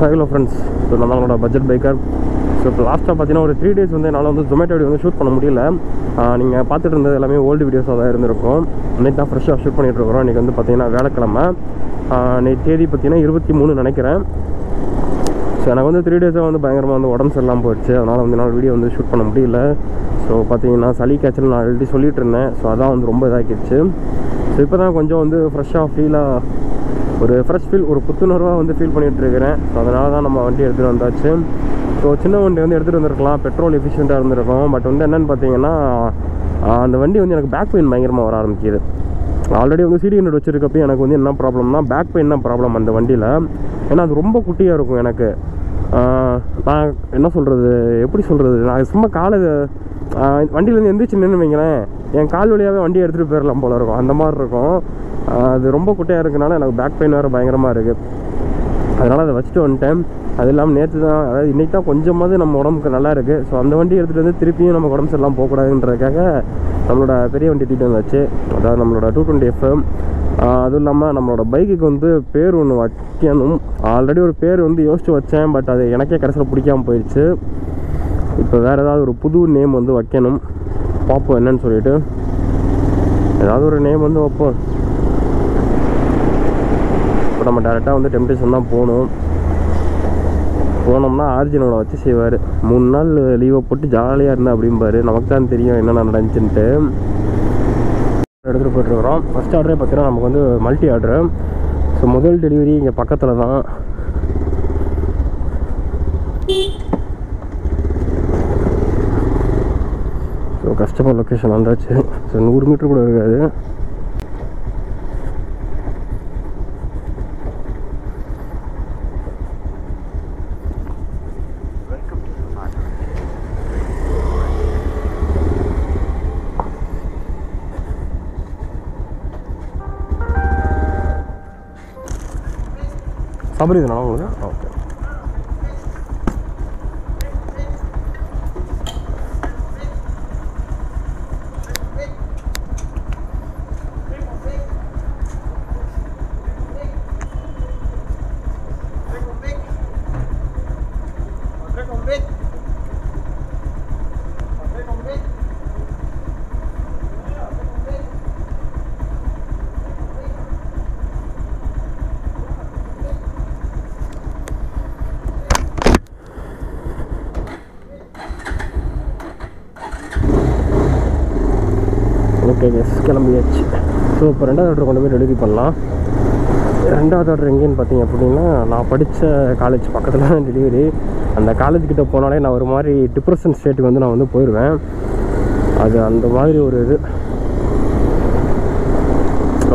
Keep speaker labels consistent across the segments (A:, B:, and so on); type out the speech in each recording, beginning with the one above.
A: Hello friends so நம்மளோட budget biker so இப்போ லாஸ்ட்டாக பார்த்தீங்கன்னா ஒரு த்ரீ டேஸ் வந்து என்னால் வந்து ஜொமேட்டோ வீடியோ வந்து ஷூட் பண்ண முடியல. நீங்கள் பார்த்துட்டு இருந்தது எல்லாமே ஓல்டு வீடியோஸாக தான் இருந்திருக்கும். இன்னைக்கு தான் ஃப்ரெஷ்ஷாக ஷூட் பண்ணிட்டு இருக்கிறோம். இன்றைக்கி வந்து பார்த்தீங்கன்னா வேலைக்கிழமை. இன்னைக்கு தேதி பார்த்தீங்கன்னா இருபத்தி மூணு நினைக்கிறேன். ஸோ எனக்கு வந்து த்ரீ டேஸாக வந்து பயங்கரமாக வந்து உடம்பு சரியில்லாமல் போயிடுச்சு. அதனால் வந்து என்னால் வீடியோ வந்து ஷூட் பண்ண முடியல. ஸோ பார்த்தீங்கன்னா சளி காய்ச்சல் நான் ஆல்ரெடி சொல்லிகிட்டு இருந்தேன். ஸோ அதான் வந்து ரொம்ப இதாகிடுச்சு. ஸோ இப்போ தான் கொஞ்சம் வந்து ஃப்ரெஷ்ஷாக ஃபீலாக ஒரு ஃப்ரெஷ் ஃபீல் ஒரு புத்துணர்வாக வந்து ஃபீல் பண்ணிகிட்டு இருக்கிறேன் ஸோ அதனால தான் நம்ம வண்டி எடுத்துகிட்டு வந்தாச்சு. ஸோ சின்ன வண்டி வந்து எடுத்துகிட்டு வந்திருக்கலாம். பெட்ரோல் எஃபிஷியண்ட்டாக இருந்திருக்கும். பட் வந்து என்னென்னு பார்த்தீங்கன்னா அந்த வண்டி வந்து எனக்கு பேக் பெயின் பயங்கரமாக வர ஆரம்பிக்குது. ஆல்ரெடி வந்து சிடி யூனிட் வச்சிருக்கப்போ எனக்கு வந்து என்ன ப்ராப்ளம்னா பேக் பெயின் தான் ப்ராப்ளம் அந்த வண்டியில். ஏன்னா அது ரொம்ப குட்டியாக இருக்கும் எனக்கு. நான் என்ன சொல்கிறது எப்படி சொல்கிறது நான் சும்மா காலை வண்டியிலேருந்து எந்திரிச்சு நின்று வைங்களேன். என் கால் வழியாகவே வண்டி எடுத்துகிட்டு போயிடலாம் போல இருக்கும். அந்த மாதிரி இருக்கும். அது ரொம்ப குட்டையாக இருக்கனால எனக்கு பேக் பெயின் வேறு பயங்கரமாக இருக்குது அதனால் அதை வச்சுட்டு வந்துட்டேன். அது இல்லாமல் நேற்று தான் அதாவது இன்றைக்கி தான் கொஞ்சமாவது நம்ம உடம்புக்கு நல்லா இருக்குது ஸோ அந்த வண்டி எடுத்துகிட்டு வந்து திருப்பியும் நம்ம உடம்பு சரியில்லாமல் போகக்கூடாதுன்றதுக்காக நம்மளோட பெரிய வண்டி தூக்கிட்டு வந்தாச்சு அதாவது நம்மளோட டூ டுவெண்ட்டி எஃப்எம் அதுவும் இல்லாமல் நம்மளோட பைக்குக்கு வந்து பேர் ஒன்று வைக்கணும். ஆல்ரெடி ஒரு பேர் வந்து யோசிச்சு வச்சேன். பட் அது எனக்கே கடைசியில் பிடிக்காம போயிடுச்சு இப்போ வேறு ஏதாவது ஒரு புது நேம் வந்து வைக்கணும். பார்ப்போம் என்னன்னு சொல்லிட்டு. ஏதாவது ஒரு நேம் வந்து வைப்போம். இப்போ நம்ம டேரெக்டாக வந்து டெம்டேஷன் தான் போகணும். போனோம்னா ஆர்ஜினோட வச்சு செய்வார். மூணு நாள் லீவை போட்டு ஜாலியாக இருந்தேன் அப்படிம்பாரு. நமக்கு தான் தெரியும் என்னென்ன நடந்துச்சுன்ட்டு. எடுத்துகிட்டு போயிட்டுருக்குறோம் ஃபஸ்ட் ஆர்டரே பார்த்தீங்கன்னா நமக்கு வந்து மல்டி ஆர்டரு ஸோ முதல் டெலிவரி இங்கே பக்கத்தில் தான். ஸோ கஸ்டமர் லொக்கேஷன் வந்தாச்சு ஸோ நூறு மீட்டர் கூட இருக்காது. சபரி உங்களுக்கு ஓகே ஓகே எஸ் கிளம்பியாச்சு. ஸோ இப்போ ரெண்டாவது ஆர்டர் கொண்டு போய் டெலிவரி பண்ணலாம். ரெண்டாவது ஆர்டர் எங்கேன்னு பார்த்தீங்க அப்படின்னா நான் படித்த காலேஜ் பக்கத்தில் தான் டெலிவரி அந்த காலேஜ் கிட்டே போனாலே நான் ஒரு மாதிரி டிப்ரெஷன் ஸ்டேட்டுக்கு வந்து நான் வந்து போயிடுவேன் அது அந்த மாதிரி ஒரு இது.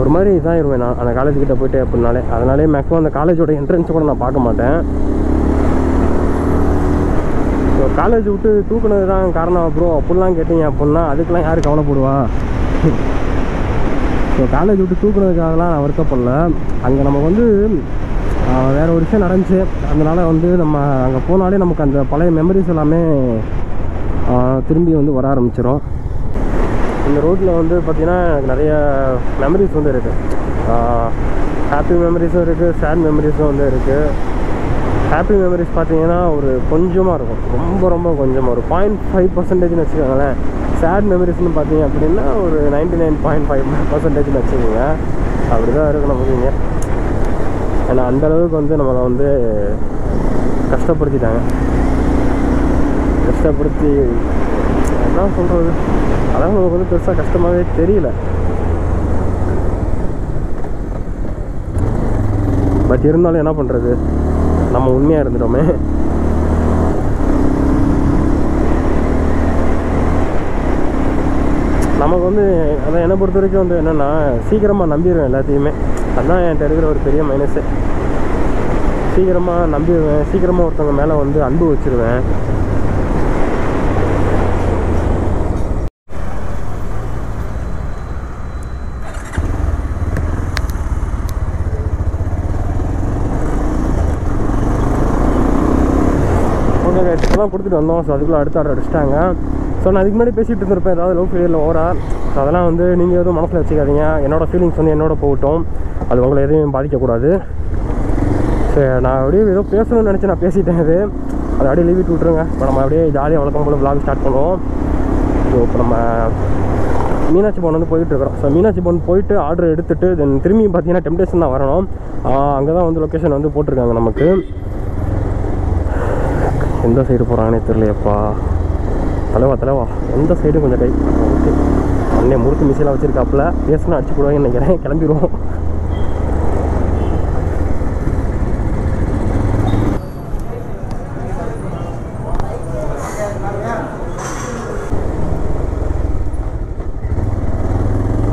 A: ஒரு மாதிரி இதாகிருவேன் நான். அந்த காலேஜ் கிட்ட போயிட்டு அப்படின்னாலே. அதனாலே மேக்ஸிமம் அந்த காலேஜோட என்ட்ரன்ஸ் கூட நான் பார்க்க மாட்டேன். ஸோ காலேஜ் விட்டு தூக்குனது தான் காரணம். ப்ரோ அப்படிலாம் கேட்டீங்க அப்படின்னா அதுக்கெலாம் யார் கவலைப்படுவா? ஸோ காலேஜ் விட்டு தூக்குறதுக்காகலாம் நான் வருத்தப்படல. அங்கே நமக்கு வந்து வேறு ஒரு விஷயம் நடந்துச்சு. அதனால் வந்து நம்ம அங்கே போனாலே நமக்கு அந்த பழைய மெமரிஸ் எல்லாமே திரும்பி வந்து வர ஆரம்பிச்சிடும் இந்த ரோட்டில் வந்து பார்த்திங்கன்னா எனக்கு நிறைய மெமரிஸ் வந்து இருக்குது ஹாப்பி மெமரிஸும் இருக்குது சேட் மெமரிஸும் வந்து இருக்குது ஹாப்பி மெமரிஸ் பார்த்தீங்கன்னா ஒரு கொஞ்சமாக இருக்கும். ரொம்ப ரொம்ப கொஞ்சமாக ஒரு பாயிண்ட் ஃபைவ் பர்சன்டேஜ்னு வச்சுக்கோங்களேன். சேட் மெமரிஸ்னு பார்த்தீங்க அப்படின்னா ஒரு நைன்டி நைன் பாயிண்ட் ஃபைவ் பர்சன்டேஜ்னு வச்சுக்கோங்க. அப்படி தான் இருக்கணும் நமக்குங்க ஏன்னா அந்த அளவுக்கு வந்து நம்மளை வந்து கஷ்டப்படுத்திட்டாங்க. கஷ்டப்படுத்தி என்ன சொல்கிறது அதான் நமக்கு வந்து பெருசாக கஷ்டமாகவே தெரியல. பட் இருந்தாலும் என்ன பண்ணுறது நம்ம உண்மையாக இருந்துட்டோமே. நமக்கு வந்து அதான் என்னை பொறுத்த வரைக்கும் வந்து என்னென்னா சீக்கிரமாக நம்பிடுவேன் எல்லாத்தையுமே. அதுதான் என்கிட்ட இருக்கிற ஒரு பெரிய மைனஸு சீக்கிரமாக நம்பிடுவேன். சீக்கிரமாக ஒருத்தவங்க மேலே வந்து அன்பு வச்சுருவேன். தான் கொடுத்துட்டு வந்தோம். ஸோ அதுக்குள்ளே அடுத்த ஆர்டர் அடிச்சிட்டாங்க. ஸோ நான் அதுக்கு முன்னாடி பேசிகிட்டு இருந்திருப்பேன். ஏதாவது லவ் ஃபெயிலியரில் ஓரா ஸோ அதெல்லாம் வந்து நீங்கள் எதுவும் மனசில் வச்சுக்காதீங்க. என்னோட ஃபீலிங்ஸ் வந்து என்னோட போகட்டும். அது உங்களை எதையும் பாதிக்கக்கூடாது. ஸோ சரி நான் அப்படியே ஏதோ பேசணும்னு நினச்சி நான் பேசிட்டேன் இது அதை அப்படியே லீவ் விட்டு விட்ருங்க இப்போ நம்ம அப்படியே ஜாலியாக வழக்கம் போல் விளாக் ஸ்டார்ட் பண்ணுவோம். ஸோ இப்போ நம்ம மீனாட்சி பவன் வந்து போயிட்டு இருக்கிறோம். ஸோ மீனாட்சி பவன் போயிட்டு ஆர்டர் எடுத்துட்டு தென் திரும்பி பார்த்தீங்கன்னா டெம்டேஷன் தான் வரணும். அங்கே தான் வந்து லொக்கேஷன் வந்து போட்டிருக்காங்க நமக்கு. எந்த சைடு போகிறாங்கன்னே தெரியலையப்பா. தலைவா தலைவா எந்த சைடும் கொஞ்சம் கை ஓகே. அண்ணே முறுக்கு மிஷினாக வச்சுருக்காப்புல. பேசுனா அடிச்சு போடுவாங்கன்னு நினைக்கிறேன். கிளம்பிடுவோம்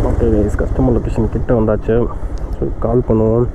A: ஓகே கைஸ் கஸ்டமர் லொக்கேஷன் கிட்ட வந்தாச்சு. ஸோ கால் பண்ணுவோம்.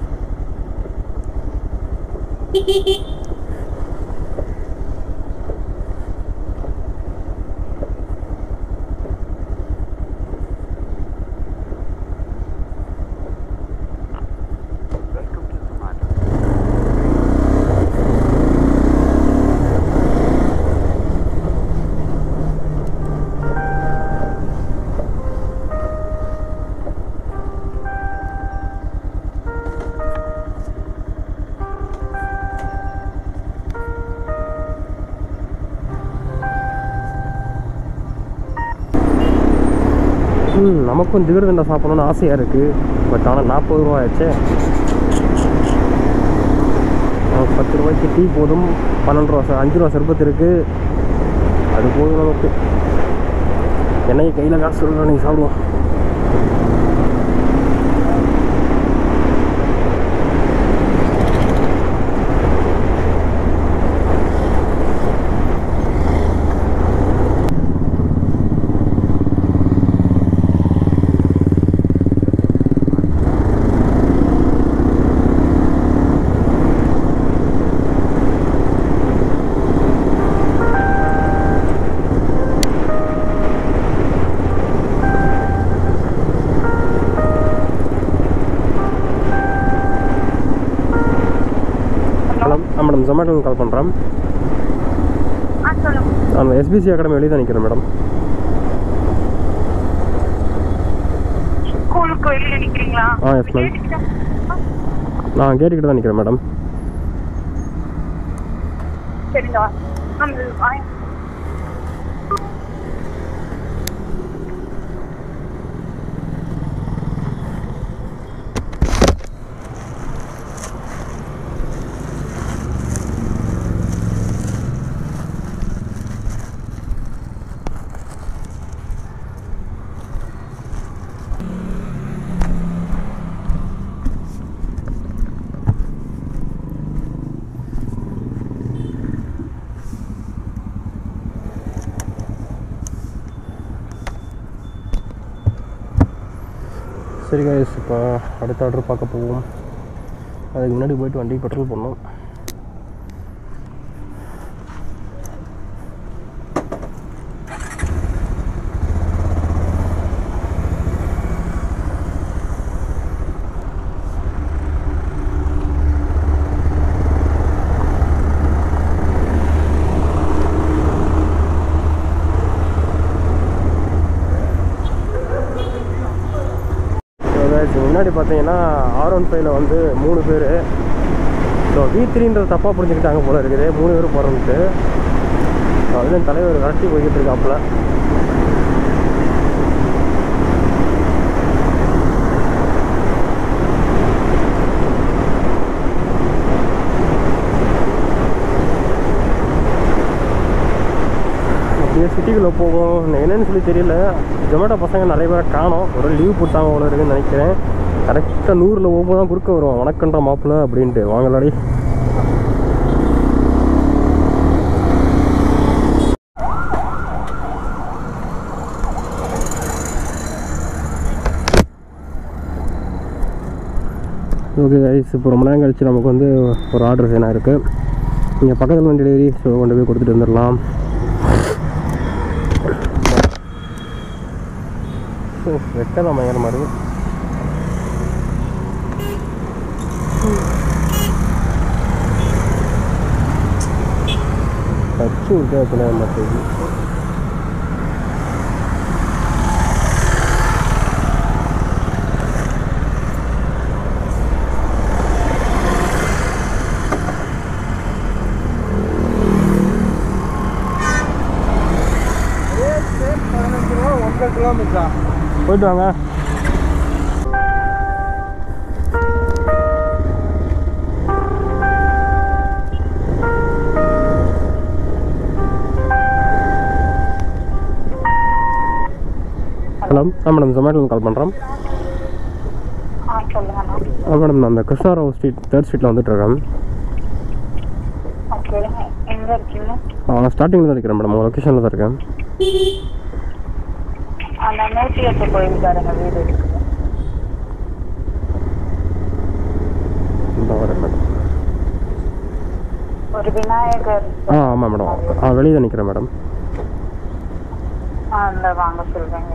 A: நமக்கும் ஜிகர்தண்டா சாப்பிடணும்னு ஆசையாக இருக்குது பட் ஆனால் நாற்பது ரூபா ஆச்சு நமக்கு பத்து ரூபாய்க்கு டீ போதும். பன்னெண்டு ரூபா அஞ்சு ரூபா சர்பத் இருக்குது அது போதும் நமக்கு. என்னைக்கு கையில் காசு சொல்லணும் நீங்கள் சாப்பிடுவோம் ஹலோ ஆ ஜொமேட்டோவில் கால் பண்ணுறேன் அந்த எஸ்பிசி அகாடமி வெளியே தான் நிற்கிறேன் மேடம். ஆ, ma'am.
B: கேட்டுக்கிட்டா?
A: நான் கேட்டுக்கிட்டு தான் நிற்கிறேன் மேடம்.
B: சரிங்க.
A: சரி கைஸ் இப்போ அடுத்த ஆர்டர் பார்க்க போவோம். அதுக்கு முன்னாடி போயிட்டு வண்டி பெட்ரோல் பண்ணோம் முன்னாடி பார்த்தீங்கன்னா ஆர் ஒன் ஃபைவ்ல வந்து மூணு பேர். ஸோ வி த்ரீன்றது தப்பாக புரிஞ்சுக்கிட்டாங்க போல இருக்குது. மூணு பேர் போகிறோம்ட்டு அதுலேயும் தலைவர் விரட்டி போய்கிட்டு இருக்காப்புல. அப்படியே சிட்டிக்குள்ளே போவோம். என்னன்னு சொல்லி தெரியல. ஜொமேட்டோ பசங்க நிறைய பேரை காணும். ஒரு லீவ் போட்டாங்க அவ்வளோ இருக்குன்னு நினைக்கிறேன். கரெக்டாக நூறில் ஒவ்வொரு தான் குறுக்க வரும் வணக்கன்ற மாப்பிள்ள அப்படின்ட்டு. வாங்கலாடி. ஓகே கைஸ் இப்போ ரொம்ப நேரம் கழிச்சு நமக்கு வந்து ஒரு ஆர்டர் செய்யணும் இருக்குது இங்கே பக்கத்தில் வந்து டெலிவரி ஸோ கொண்டு போய் கொடுத்துட்டு வந்துடலாம் வெக்கதான் பயங்கரமாக छूट जाए इतना हिम्मत
C: होगी
A: We're done, man. ஹலோ ஆ மேடம் ஜொமேட்டோ கால் பண்ணுறோம்
B: ஆ
A: மேடம் நான் அந்த கிருஷ்ணாராவ் ஸ்ட்ரீட் தேர்ட் ஸ்ட்ரீட்டில் வந்துட்டு இருக்கேன்.
B: ஓகே எங்கே இருக்கீங்க?
A: நான் ஸ்டார்டிங்கில் தான் இருக்கிறேன் மேடம். உங்கள் லொக்கேஷனில் தான் இருக்கேன். மேடம்.
B: ஒரு விநாயகர்
A: ஆ ஆமாம் மேடம். ஆ வெளியே தான் நிற்கிறேன் மேடம்.
B: அந்த வாங்க சொல்கிறேங்க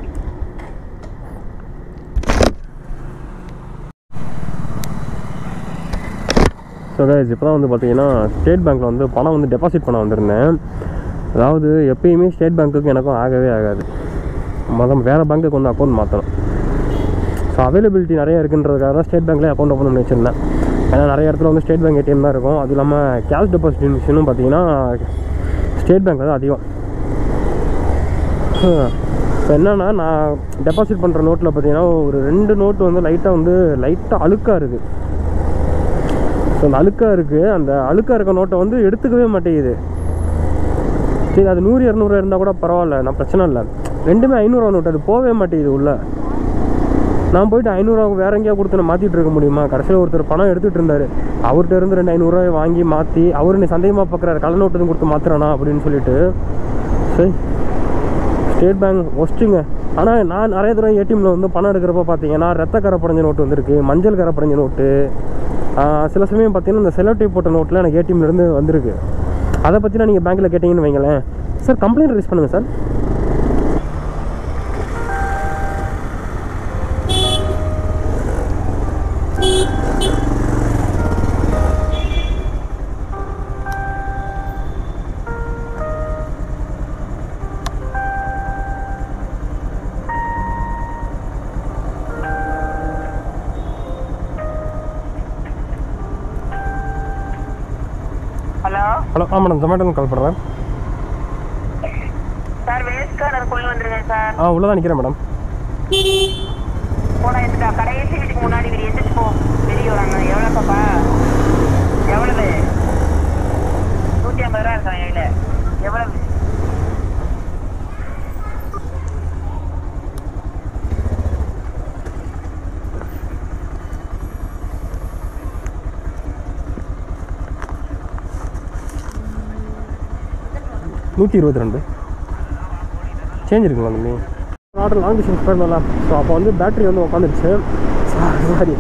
A: ஸோ கைஸ் இப்போ தான் வந்து பார்த்தீங்கன்னா ஸ்டேட் பேங்க்கில் வந்து பணம் வந்து டெபாசிட் பண்ண வந்திருந்தேன். அதாவது எப்பயுமே ஸ்டேட் பேங்க்குக்கு எனக்கும் ஆகவே ஆகாது. மொதல் வேறு பேங்க்குக்கு வந்து அக்கௌண்ட் மாற்றணும் ஸோ அவைலபிலிட்டி நிறையா இருக்குன்றதுக்காக தான் ஸ்டேட் பேங்க்லேயே அக்கௌண்ட் ஓப்பன் பண்ணி வச்சுருந்தேன் ஏன்னா நிறைய இடத்துல வந்து ஸ்டேட் பேங்க் ஏடிஎம் தான் இருக்கும். அது இல்லாமல் கேஷ் டெபாசிட் மிஷினும் பார்த்தீங்கன்னா ஸ்டேட் பேங்க் தான் அதிகம். இப்போ என்னென்னா நான் டெபாசிட் பண்ணுற நோட்டில் பார்த்தீங்கன்னா ஒரு ரெண்டு நோட்டு வந்து லைட்டாக வந்து லைட்டாக அழுக்காக இருக்குது ஸோ அந்த அழுக்காக இருக்குது அந்த அழுக்காக இருக்க நோட்டை வந்து எடுத்துக்கவே மாட்டேங்குது. சரி அது நூறு இரநூறுவா இருந்தால் கூட பரவாயில்ல. நான் பிரச்சனை இல்லை. ரெண்டுமே ஐநூறுரூவா நோட்டு அது போகவே மாட்டேங்குது உள்ளே. நான் போயிட்டு ஐநூறுரூவா வேற எங்கேயா கொடுத்து நான் மாற்றிட்டு இருக்க முடியுமா? கடைசியில் ஒருத்தர் பணம் எடுத்துகிட்டு இருந்தார். அவர்கிட்ட இருந்து ரெண்டு ஐநூறுரூவாய் வாங்கி மாற்றி அவர் நீ சந்தேகமாக பார்க்குறாரு கள்ள நோட்டு கொடுத்து மாற்றுறானா அப்படின்னு சொல்லிட்டு. சரி. ஸ்டேட் பேங்க் ஒஸ்ட்டுங்க. ஆனால் நான் நிறைய தடவை ஏடிஎம்மில் வந்து பணம் எடுக்கிறப்ப பார்த்தீங்கன்னா ரத்த கரை படைஞ்ச நோட்டு வந்திருக்கு மஞ்சள் கரை படைஞ்ச நோட்டு சில சமயம் பார்த்தீங்கன்னா இந்த செலோ டேப் போட்ட நோட்டில் எனக்கு ஏடிஎம்லேருந்து வந்திருக்கு. அதை பற்றினா நீங்கள் பேங்க்கில் கேட்டிங்கன்னு வைங்களேன். சார் கம்ப்ளைண்ட் ரைஸ் பண்ணுங்கள் சார்
B: ஹலோ?
A: ஹலோ ஆ மேடம் ஜொமேட்டோ கால் பண்ணுறேன்.
B: சார் வேஸ்ட் கார்டு கொண்டு வந்துருங்க சார்.
A: ஆ உள்ளே தான் நிற்கிறேன் மேடம்.
B: போன எடுத்துட்டா கடைசி வீட்டுக்கு முன்னாடி வீடு. எடுத்துட்டு போ. வெளியே வராங்க. எவ்வளோ பாப்பா? எவ்வளவு? நூற்றி ஐம்பது ரூபா இருக்கான் எவ்வளவு?
A: நூற்றி இருபத்தி ரெண்டு. சேஞ்ச் இருக்குங்களா தம்பி? ஆர்டர் லாங் டிஸ்டன்ஸ் போயிருந்தோம்ல ஸோ அப்போ வந்து பேட்டரி வந்து உட்காந்துருச்சு சாரி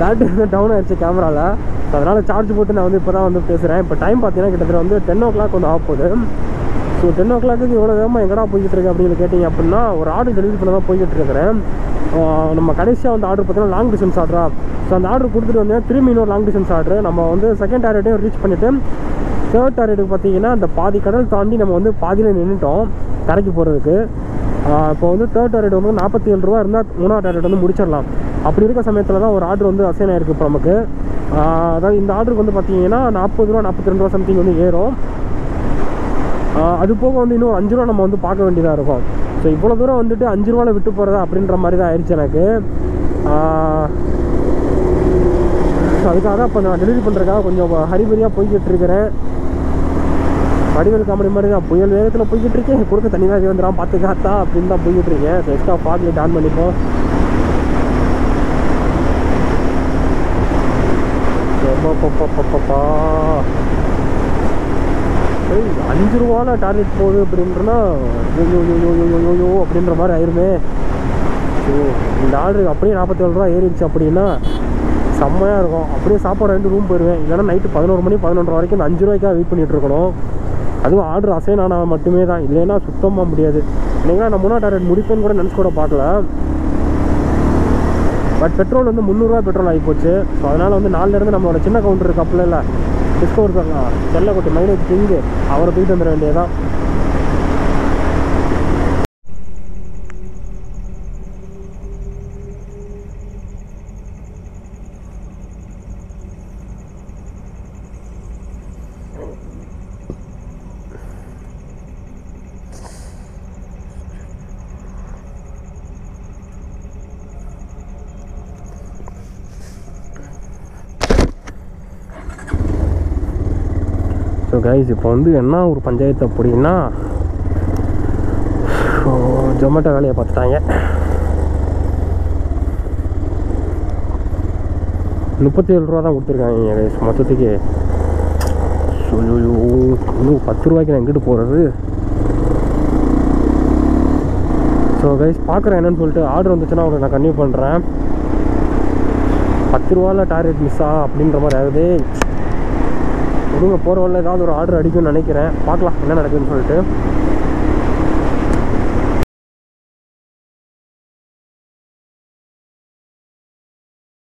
A: பேட்டரி வந்து டவுன் ஆயிடுச்சு கேமராவில் ஸோ அதனால் சார்ஜ் போட்டு நான் வந்து இப்போ தான் வந்து பேசுகிறேன் இப்போ டைம் பார்த்தீங்கன்னா கிட்டத்தட்ட வந்து டென் ஓ கிளாக் வந்து ஆக போகுது. ஸோ டென் ஓ கிளாக்கு இவ்வளோ வேகமாக எங்கடா போய்கிட்டு இருக்கு அப்படின்னு கேட்டிங்க அப்படின்னா ஒரு ஆர்டர் டெலிவரி பண்ண தான் போய்கிட்டு இருக்கிறேன். நம்ம கடைசியாக வந்து ஆர்டர் பார்த்தீங்கன்னா லாங் டிஸ்டன்ஸ் ஆர்டரா ஸோ அந்த ஆர்டர் கொடுத்துட்டு வந்து திரும்பி இன்னொரு லாங் டிஸ்டன்ஸ் ஆர்டர் நம்ம வந்து செகண்ட் டார்கெட்டையும் ரீச் பண்ணிவிட்டு தேர்ட் டார்கெட்டுக்கு பார்த்தீங்கன்னா அந்த பாதி கடல் தாண்டி நம்ம வந்து பாதியில் நின்றுட்டோம் கரைக்கு போகிறதுக்கு இப்போ வந்து தேர்ட் டார்கெட் வந்து நாற்பத்தி ஏழு ரூபா இருந்தால் மூணாவது டார்கெட் வந்து முடிச்சிடலாம். அப்படி இருக்க சமயத்தில் தான் ஒரு ஆர்டர் வந்து அசைன் ஆயிருக்கு இப்போ நமக்கு. அதாவது இந்த ஆர்டருக்கு வந்து பார்த்தீங்கன்னா நாற்பது ரூபா நாற்பத்தி ரெண்டு ரூபா சம்திங் வந்து ஏறும். அது போக வந்து இன்னும் அஞ்சு ரூபா நம்ம வந்து பார்க்க வேண்டியதாக இருக்கும். ஸோ இவ்வளோ தூரம் வந்துட்டு அஞ்சு ரூபாவில் விட்டு போகிறதா அப்படின்ற மாதிரி தான் ஆயிடுச்சு எனக்கு. ஸோ அதுக்காக தான் இப்போ நான் டெலிவரி பண்ணுறதுக்காக கொஞ்சம் ஹரிபரியாக போய்கிட்டு இருக்கிறேன். வடிவேல் காமெடி மாதிரி தான். புயல் வேகத்தில் போய்கிட்டு இருக்கேன் கொடுக்க தண்ணி தான் வந்துடும் பார்த்து காத்தா அப்படின்னு தான் போய்கிட்டு இருக்கேன் so extra fog light on பண்ணிப்போம். அஞ்சு ரூபால டார்கெட் போகுது அப்படின்றனா ஐயோ அப்படின்ற மாதிரி ஆயிருமே. ஸோ இந்த ஆர்டர் அப்படியே நாற்பத்தேழு ரூபா ஏறிடுச்சு அப்படின்னா செம்மையாக இருக்கும். அப்படியே சாப்பாடு ரெண்டு ரூம் போயிடுவேன் இல்லைன்னா நைட்டு பதினோரு மணி பதினொன்றரை வரைக்கும் அஞ்சு ரூபாய்க்காக வெயிட் பண்ணிட்டு இருக்கணும். அதுவும் ஆர்டர் அசைன் ஆனால் மட்டுமே தான் இல்லைன்னா சுத்தமாக முடியாது. இல்லைங்களா நான் முன்னாடி டார்கெட் முடிப்பேன்னு கூட நினச்சி கூட பார்க்கல. பட் பெட்ரோல் வந்து முந்நூறுரூவா பெட்ரோல் ஆகி போச்சு ஸோ அதனால் வந்து நாலுலேருந்து நம்மளோட சின்ன கவுண்டர் இருக்கு அப்பல இல்லை. டிஸ்கவர் பண்ணலாம். செல்லக்கொட்டி மைலேஜ் கிங்கு அவரை தூக்கிட்டு வந்துட வேண்டியதான் கைஸ் இப்போ வந்து என்ன ஒரு பஞ்சாயத்து அப்படின்னா ஜொமேட்டோ வேலையை பார்த்துட்டாங்க. முப்பத்தி ஏழு ரூபா தான் கொடுத்துருக்காங்க கைஸ் மொத்தத்துக்கு. ஐயோ இன்னும் பத்து ரூபாய்க்கு நான் எங்கிட்டு போகிறது ஸோ கைஸ் பார்க்குறேன் என்னன்னு சொல்லிட்டு ஆர்டர் வந்துச்சுன்னா அவங்களை நான் கன்டினியூ பண்ணுறேன் பத்து ரூபாவில் டார்கெட் மிஸ்ஸா அப்படின்ற மாதிரி ஆகுது. விடுங்க போகிற வரல ஏதாவது ஒரு ஆர்டர் அடிக்கும்னு நினைக்கிறேன். பார்க்கலாம் என்ன நடக்குதுன்னு சொல்லிட்டு.